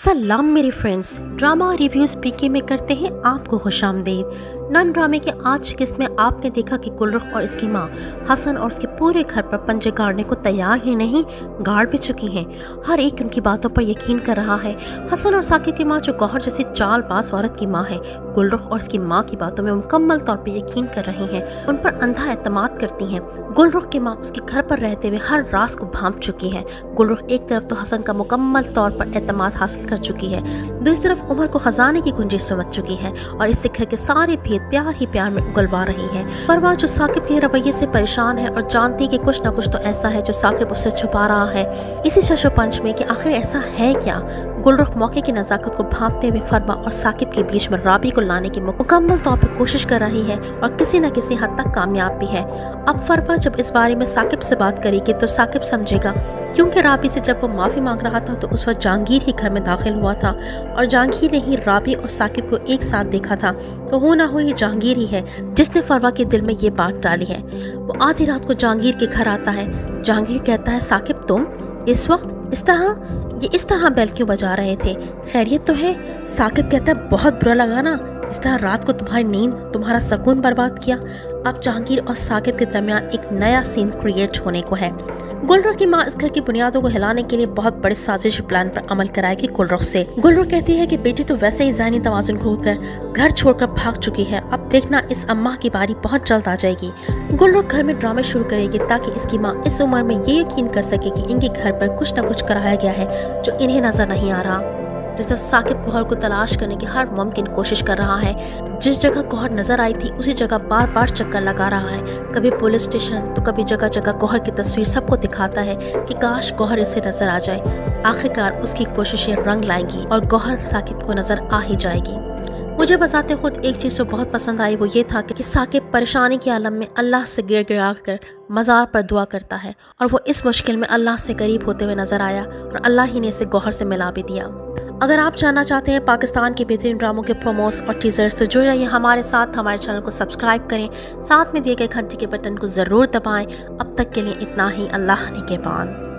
सलाम मेरे friends drama reviews पीके में करते हैं आपको खुश आमदेद नन ड्रामे के आज किस्त में आपने देखा कि गुलरुख और इसकी माँ हसन और उसके पूरे घर पर पंजे गाड़ने को तैयार ही नहीं, गाड़ भी चुकी हैं। हर एक उनकी बातों पर यकीन कर रहा है। हसन और साकिब की माँ जो गौहर जैसी चाल पास औरत की माँ है, गुलरुख और उसकी माँ की बातों में मुकम्मल तौर पर यकीन कर रही हैं। उन पर अंधा एतमाद करती हैं। गुलरुख की माँ उसके घर पर रहते हुए हर रास को भांप चुकी है। गुलरुख एक तरफ़ तो हसन का मुकम्मल तौर पर एतमाद हासिल कर चुकी है। दूसरी तरफ़ उमर को खजाने की गुंजिश समझ चुकी है और इससे घर के सारे भेद प्यार ही प्यार में उगलवा रही है। परवा जो साकिब के रवैये से परेशान है और जानती है कि कुछ ना कुछ तो ऐसा है जो साकिब उससे छुपा रहा है। इसी शशोपंच में कि आखिर ऐसा है क्या? गुलरुख मौके की नजाकत को भापते हुए फरमा और साकिब के बीच में राबी को लाने की मुकम्मल तौर पर कोशिश कर रही है और किसी न किसी हद तक कामयाब भी है। अब फरमा जब इस बारे में साकिब से बात करेगी तो साकिब समझेगा, क्योंकि राबी से जब वो माफ़ी मांग रहा था तो उस वक्त जहांगीर ही घर में दाखिल हुआ था और जहांगीर ने ही राबी और साकिब को एक साथ देखा था। तो हो ना हो ये जहांगीर ही है जिसने फरवा के दिल में ये बात डाली है। वो आधी रात को जहांगीर के घर आता है। जहांगीर कहता है, साकिब, तुम इस वक्त इस तरह ये इस तरह बैल क्यों बजा रहे थे? खैरियत तो है। साकिब कहता है बहुत बुरा लगा ना। इस तरह रात को तुम्हारी नींद, तुम्हारा सकून बर्बाद किया। अब जहांगीर और साकिब के दरमियान एक नया सीन क्रिएट होने को है। गुलरुख की माँ इस घर की बुनियादों को हिलाने के लिए बहुत बड़े साजिश प्लान पर अमल कराएगी गुलरुख से। गुलरुख कहती है कि बेटी तो वैसे ही जहनी तवाजुन खोकर घर छोड़कर भाग चुकी है। अब देखना इस अम्मा की बारी बहुत जल्द आ जाएगी। गुलरुख घर में ड्रामे शुरू करेगी ताकि इसकी माँ इस उम्र में ये यकीन कर सके कि इनके घर पर कुछ न कुछ कराया गया है जो इन्हें नज़र नहीं आ रहा। जो साकिब कोहर को तलाश करने की हर मुमकिन कोशिश कर रहा है। जिस जगह कोहर नज़र आई थी, उसी जगह बार बार चक्कर लगा रहा है। कभी पुलिस स्टेशन तो कभी जगह जगह कोहर की तस्वीर सबको दिखाता है कि काश कोहर इसे नज़र आ जाए। आखिरकार उसकी कोशिशें रंग लाएँगी और गौहर साकिब को नज़र आ ही जाएगी। मुझे बताते खुद एक चीज़ जो बहुत पसंद आई, वो ये था कि साकिब परेशानी के आलम में अल्लाह से गिर गिरा कर मज़ार पर दुआ करता है और वो इस मुश्किल में अल्लाह से करीब होते हुए नज़र आया और अल्लाह ही ने इसे गौहर से मिला भी दिया। अगर आप जानना चाहते हैं पाकिस्तान के बेहतरीन ड्रामों के प्रोमोस और टीजर्स तो जुड़ रहिए हमारे साथ। हमारे चैनल को सब्सक्राइब करें, साथ में दिए गए घंटी के बटन को ज़रूर दबाएँ। अब तक के लिए इतना ही। अल्लाह ने के बाद